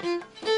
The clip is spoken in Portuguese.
Música